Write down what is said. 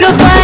goodbye.